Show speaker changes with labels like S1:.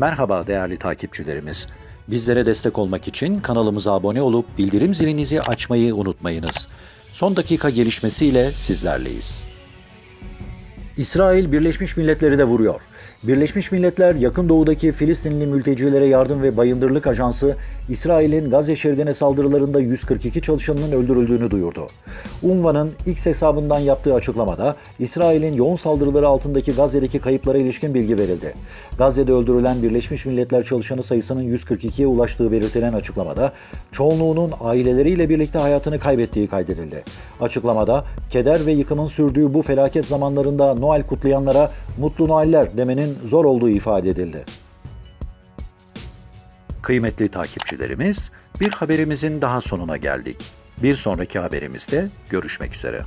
S1: Merhaba değerli takipçilerimiz. Bizlere destek olmak için kanalımıza abone olup bildirim zilinizi açmayı unutmayınız. Son dakika gelişmesiyle sizlerleyiz. İsrail Birleşmiş Milletleri de vuruyor. Birleşmiş Milletler yakın doğudaki Filistinli mültecilere yardım ve bayındırlık ajansı İsrail'in Gazze şeridine saldırılarında 142 çalışanının öldürüldüğünü duyurdu. UNRWA'nın X hesabından yaptığı açıklamada İsrail'in yoğun saldırıları altındaki Gazze'deki kayıplara ilişkin bilgi verildi. Gazze'de öldürülen Birleşmiş Milletler çalışanı sayısının 142'ye ulaştığı belirtilen açıklamada çoğunluğunun aileleriyle birlikte hayatını kaybettiği kaydedildi. Açıklamada keder ve yıkımın sürdüğü bu felaket zamanlarında Noel kutlayanlara mutlu Noeller demenin zor olduğu ifade edildi. Kıymetli takipçilerimiz, bir haberimizin daha sonuna geldik. Bir sonraki haberimizde görüşmek üzere.